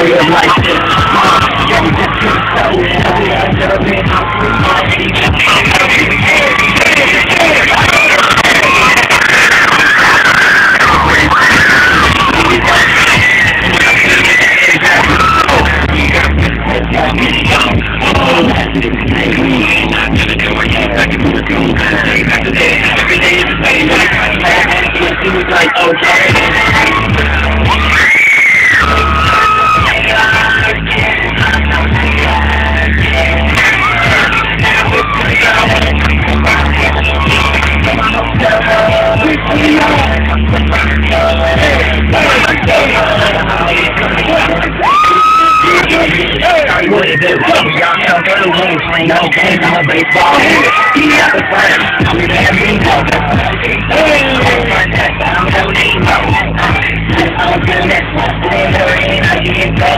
free of like this. Just. I've. I'm Ain't no game, I'm a baseball hater. Eat up a friend, I'm a bad bingo. I'm so emo. I'm so this one, Slytherin, I get so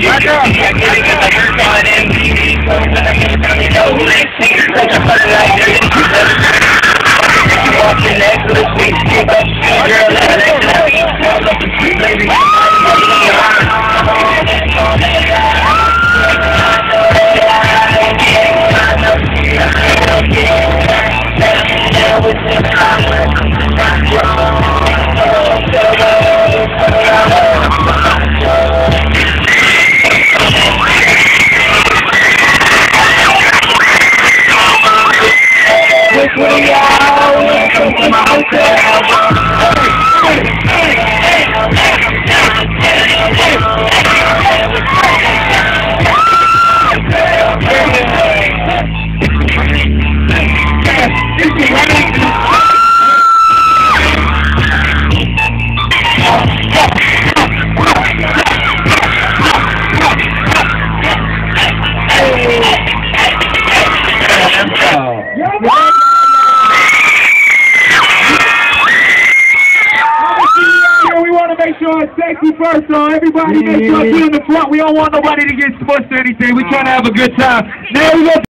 Shut up! We're the mountain. sure it's safety first, so everybody yeah. make sure get in the front. We don't want nobody to get pushed or anything. We're trying to have a good time. Now we go.